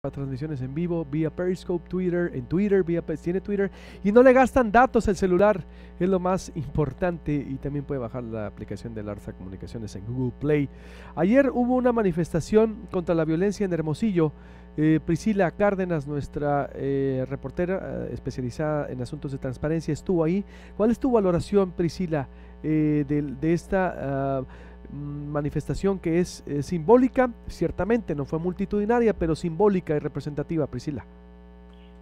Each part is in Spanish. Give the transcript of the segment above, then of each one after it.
transmisiones en vivo vía Periscope, Twitter, en Twitter, vía tiene Twitter y no le gastan datos el celular, es lo más importante y también puede bajar la aplicación de Larsa Comunicaciones en Google Play. Ayer hubo una manifestación contra la violencia en Hermosillo. Eh, Priscila Cárdenas, nuestra eh, reportera eh, especializada en asuntos de transparencia, estuvo ahí. ¿Cuál es tu valoración, Priscila, de, esta... Mm, manifestación que es simbólica, ciertamente no fue multitudinaria, pero simbólica y representativa, Priscila.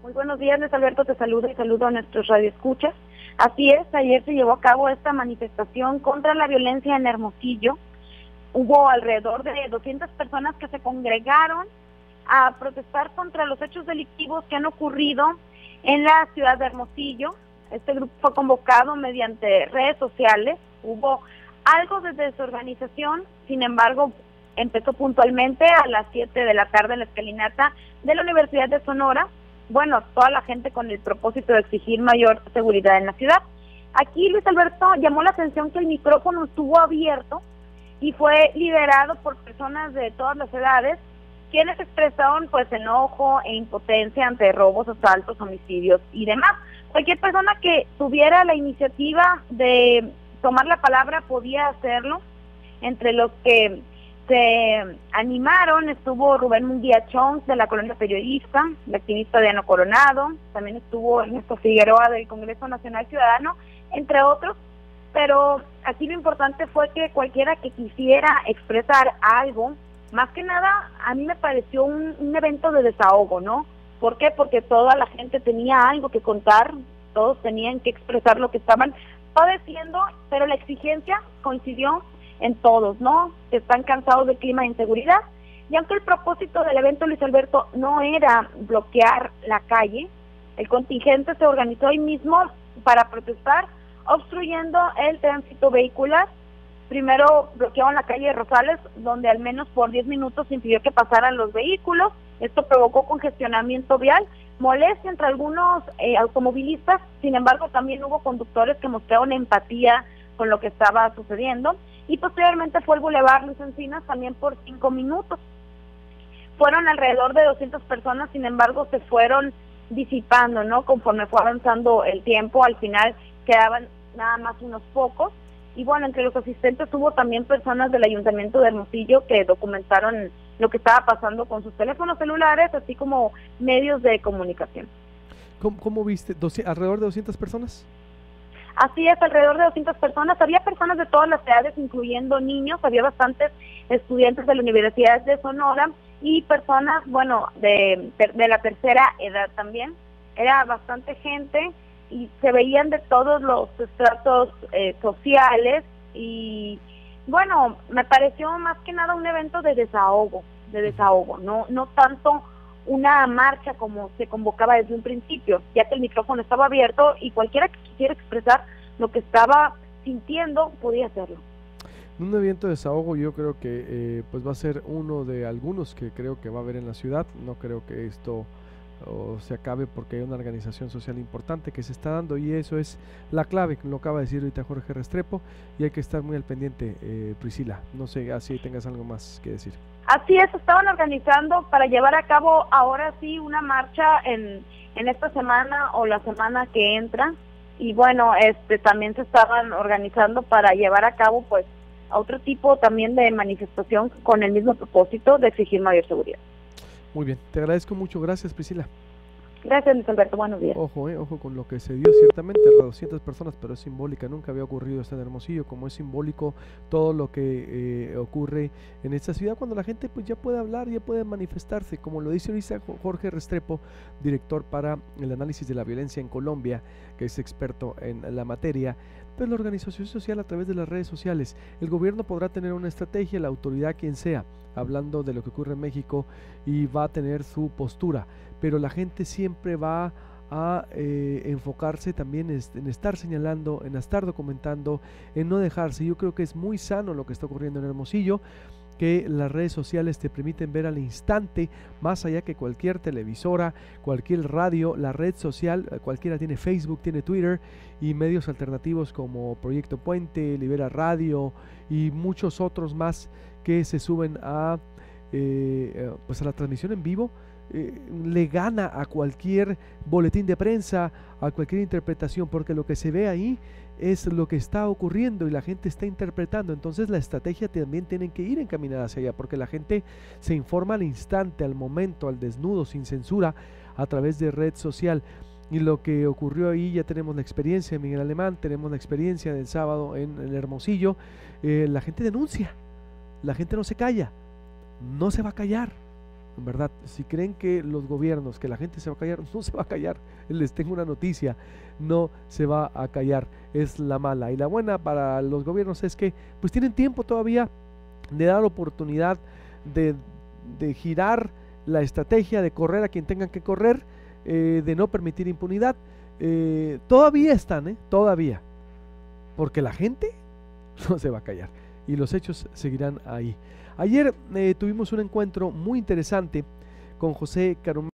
Muy buenos días, Les Alberto, te saludo y saludo a nuestros radioescuchas. Así es, ayer se llevó a cabo esta manifestación contra la violencia en Hermosillo. Hubo alrededor de 200 personas que se congregaron a protestar contra los hechos delictivos que han ocurrido en la ciudad de Hermosillo. Este grupo fue convocado mediante redes sociales. Hubo algo de desorganización, sin embargo, empezó puntualmente a las 7 de la tarde en la escalinata de la Universidad de Sonora. Bueno, toda la gente con el propósito de exigir mayor seguridad en la ciudad. Aquí Luis Alberto llamó la atención que el micrófono estuvo abierto y fue liderado por personas de todas las edades, quienes expresaron pues enojo e impotencia ante robos, asaltos, homicidios y demás. Cualquier persona que tuviera la iniciativa de tomar la palabra podía hacerlo. Entre los que se animaron estuvo Rubén Munguía Chong de la Colonia Periodista, el activista Diano Coronado, también estuvo Ernesto Figueroa del Congreso Nacional Ciudadano, entre otros. Pero aquí lo importante fue que cualquiera que quisiera expresar algo, más que nada a mí me pareció un evento de desahogo, ¿no? ¿Por qué? Porque toda la gente tenía algo que contar, todos tenían que expresar lo que estaban padeciendo, pero la exigencia coincidió en todos, ¿no? Están cansados del clima de inseguridad. Y aunque el propósito del evento, Luis Alberto, no era bloquear la calle, el contingente se organizó ahí mismo para protestar, obstruyendo el tránsito vehicular. Primero bloquearon la calle de Rosales, donde al menos por 10 minutos impidió que pasaran los vehículos. Esto provocó congestionamiento vial molestia entre algunos eh, automovilistas, sin embargo también hubo conductores que mostraron empatía con lo que estaba sucediendo y posteriormente fue el Boulevard Luis Encinas también por cinco minutos. Fueron alrededor de 200 personas, sin embargo se fueron disipando, ¿no? Conforme fue avanzando el tiempo, al final quedaban nada más unos pocos. Y bueno, entre los asistentes hubo también personas del Ayuntamiento de Hermosillo que documentaron lo que estaba pasando con sus teléfonos celulares, así como medios de comunicación. ¿Cómo, viste? ¿Alrededor de 200 personas? Así es, alrededor de 200 personas. Había personas de todas las edades, incluyendo niños, había bastantes estudiantes de la Universidad de Sonora y personas, bueno, de, de la tercera edad también. Era bastante gente y se veían de todos los estratos eh, sociales y bueno, me pareció más que nada un evento de desahogo, de desahogo, no, no tanto una marcha como se convocaba desde un principio, ya que el micrófono estaba abierto y cualquiera que quisiera expresar lo que estaba sintiendo podía hacerlo. Un evento de desahogo yo creo que eh, pues va a ser uno de algunos que creo que va a haber en la ciudad, no creo que esto o se acabe porque hay una organización social importante que se está dando y eso es la clave, lo acaba de decir ahorita Jorge Restrepo y hay que estar muy al pendiente, eh, Priscila. No sé así tengas algo más que decir. Así es, estaban organizando para llevar a cabo ahora sí una marcha en, en esta semana o la semana que entra y bueno, este también se estaban organizando para llevar a cabo pues otro tipo también de manifestación con el mismo propósito de exigir mayor seguridad. Muy bien, te agradezco mucho. Gracias, Priscila. Gracias, Luis Alberto. Buenos días. Ojo, eh, ojo con lo que se dio, ciertamente, a 200 personas, pero es simbólica. Nunca había ocurrido esto en Hermosillo, como es simbólico todo lo que eh, ocurre en esta ciudad cuando la gente pues ya puede hablar, ya puede manifestarse. Como lo dice ahorita Jorge Restrepo, director para el análisis de la violencia en Colombia, que es experto en la materia, pues la organización social a través de las redes sociales. El gobierno podrá tener una estrategia, la autoridad quien sea, hablando de lo que ocurre en México y va a tener su postura, pero la gente siempre va a eh, enfocarse también en estar señalando, en estar documentando, en no dejarse. Yo creo que es muy sano lo que está ocurriendo en Hermosillo que las redes sociales te permiten ver al instante, más allá que cualquier televisora, cualquier radio, la red social, eh, cualquiera tiene Facebook, tiene Twitter y medios alternativos como Proyecto Puente, Libera Radio y muchos otros más que se suben a, eh, eh, pues a la transmisión en vivo eh, le gana a cualquier boletín de prensa, a cualquier interpretación, porque lo que se ve ahí es lo que está ocurriendo y la gente está interpretando. Entonces la estrategia también tiene que ir encaminada hacia allá, porque la gente se informa al instante, al momento, al desnudo, sin censura, a través de red social. Y lo que ocurrió ahí, ya tenemos la experiencia de Miguel Alemán, tenemos la experiencia del sábado en el Hermosillo. Eh, la gente denuncia, la gente no se calla, no se va a callar en verdad, si creen que los gobiernos, que la gente se va a callar, no se va a callar. Les tengo una noticia, no se va a callar. Es la mala. Y la buena para los gobiernos es que pues tienen tiempo todavía de dar oportunidad de, girar la estrategia, de correr a quien tengan que correr, eh, de no permitir impunidad. Eh, todavía están, ¿eh? Todavía. Porque la gente no se va a callar. Y los hechos seguirán ahí. Ayer eh, tuvimos un encuentro muy interesante con José Carumel.